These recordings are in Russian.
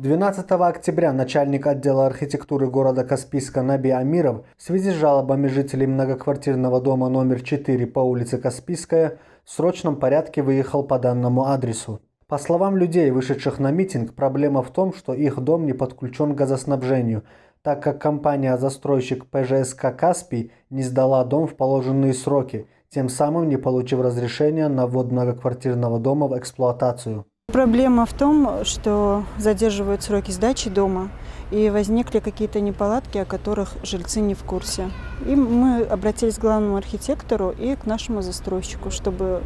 12 октября начальник отдела архитектуры города Каспийска Наби Амиров в связи с жалобами жителей многоквартирного дома номер 4 по улице Каспийская в срочном порядке выехал по данному адресу. По словам людей, вышедших на митинг, проблема в том, что их дом не подключен к газоснабжению, так как компания-застройщик ПЖСК «Каспий» не сдала дом в положенные сроки, тем самым не получив разрешения на ввод многоквартирного дома в эксплуатацию. Проблема в том, что задерживают сроки сдачи дома, и возникли какие-то неполадки, о которых жильцы не в курсе. И мы обратились к главному архитектору и к нашему застройщику, чтобы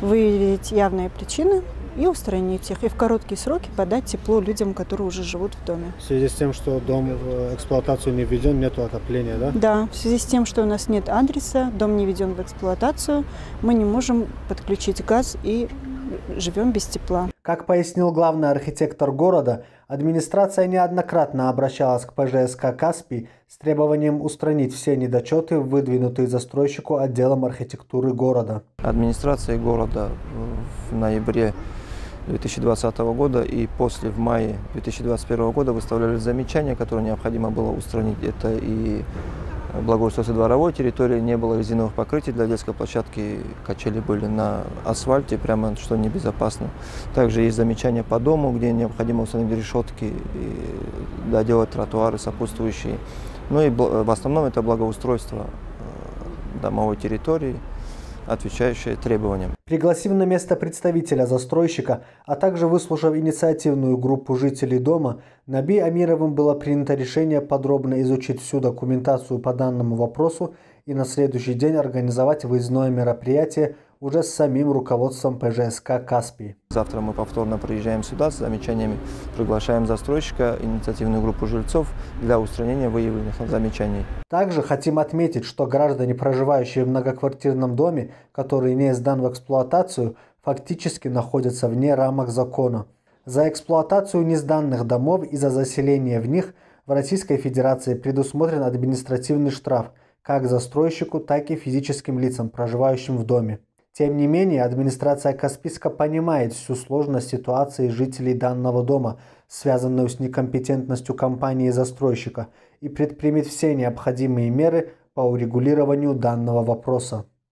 выявить явные причины и устранить их, и в короткие сроки подать тепло людям, которые уже живут в доме. В связи с тем, что дом в эксплуатацию не введен, нет отопления, да? Да, в связи с тем, что у нас нет адреса, дом не введен в эксплуатацию, мы не можем подключить газ и живем без тепла. Как пояснил главный архитектор города, администрация неоднократно обращалась к ПЖСК «Каспий» с требованием устранить все недочеты, выдвинутые застройщику отделом архитектуры города. Администрация города в ноябре 2020 года и после в мае 2021 года выставляли замечания, которые необходимо было устранить. Это и благоустройство дворовой территории, не было резиновых покрытий для детской площадки, качели были на асфальте, прямо что небезопасно. Также есть замечания по дому, где необходимо установить решетки, и доделать тротуары сопутствующие. Ну и в основном это благоустройство э, домовой территории, отвечающее требованиям. Пригласив на место представителя застройщика, а также выслушав инициативную группу жителей дома, Наби Амировым было принято решение подробно изучить всю документацию по данному вопросу и на следующий день организовать выездное мероприятие уже с самим руководством ПЖСК «Каспий». Завтра мы повторно приезжаем сюда с замечаниями, приглашаем застройщика, инициативную группу жильцов для устранения выявленных замечаний. Также хотим отметить, что граждане, проживающие в многоквартирном доме, который не сдан в эксплуатацию, фактически находятся вне рамок закона. За эксплуатацию несданных домов и за заселение в них в Российской Федерации предусмотрен административный штраф как застройщику, так и физическим лицам, проживающим в доме. Тем не менее, администрация Каспийска понимает всю сложность ситуации жителей данного дома, связанную с некомпетентностью компании-застройщика, и предпримет все необходимые меры по урегулированию данного вопроса.